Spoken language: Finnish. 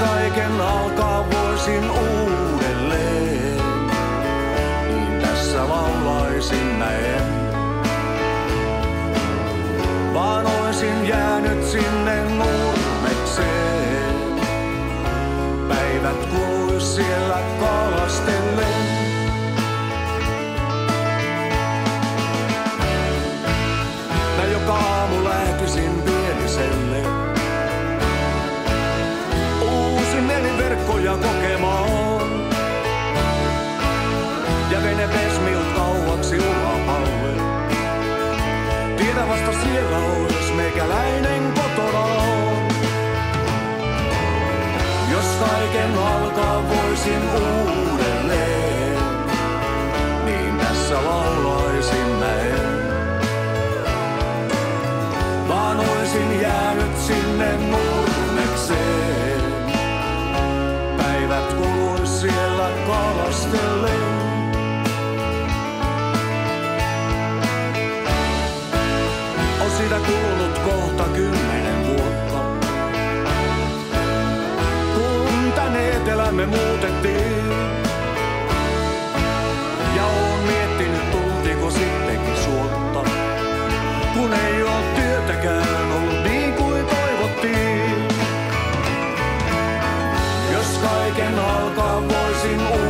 kaiken alkaa voisin uudelleen, niin tässä laulaisin näin. Vaan oisin jäänyt sinne nurmekseen. Päivät kuluis siellä kalastellen. Mä joka aamu lähtisin Vasta siellä ois meikäläinen kotonaan. Jos kaiken alkaa voisin uudelleen, niin tässä laulaisin näin. Vaan oisin jäänyt sinne nurmekseen. Päivät kuluis siellä kalastellen. syytä kuulut kohta kymmenen vuotta. Kun tänne etelämme muutettiin, ja oon miettinyt tuntiko sittenkin suotta, kun ei oo työtäkään ollut niin kuin toivottiin. Jos kaiken alkaa voisin uudestaan,